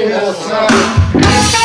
Jesus.